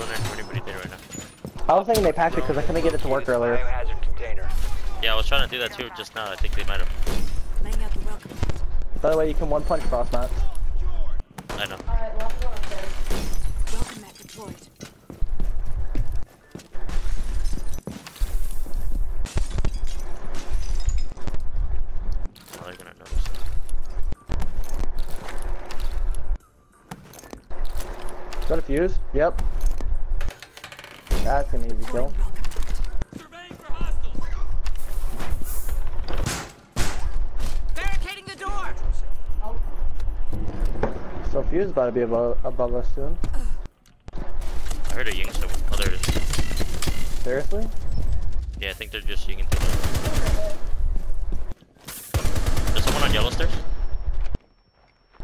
wondering if anybody did right now. I was thinking they patched it because I couldn't get it to work earlier. Yeah, I was trying to do that too just now. I think they might have. Laying out the welcome. By the way, you can one punch Frost mats. I know. Welcome mat deployed. Oh, they're gonna notice. Got a fuse? Yep. That's an easy kill. Deploying welcome mat. Barricading the door. So fuse about to be above, above us soon. I heard a ying so others. Seriously? Yeah, I think they're just yinging through the. There's someone on yellow stairs.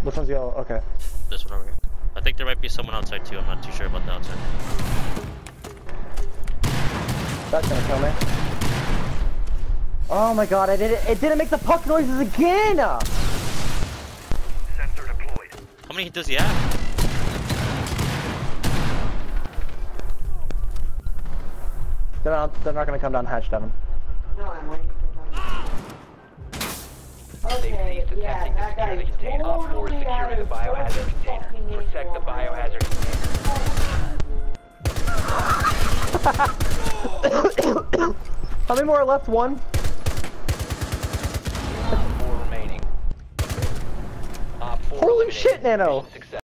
Which one's yellow? Okay. This one over here. I think there might be someone outside too. I'm not too sure about the outside. That's gonna kill me. Oh my god, I did it. It didn't make the puck noises again! Sensor deployed. How many does he have? They're not, they're not gonna come down hatch, Devin. Okay, yeah, that guy container. Op 4 securing the biohazard container. Protect the biohazard How many more are left? One? Four remaining. Op 4 Holy shit, Nano!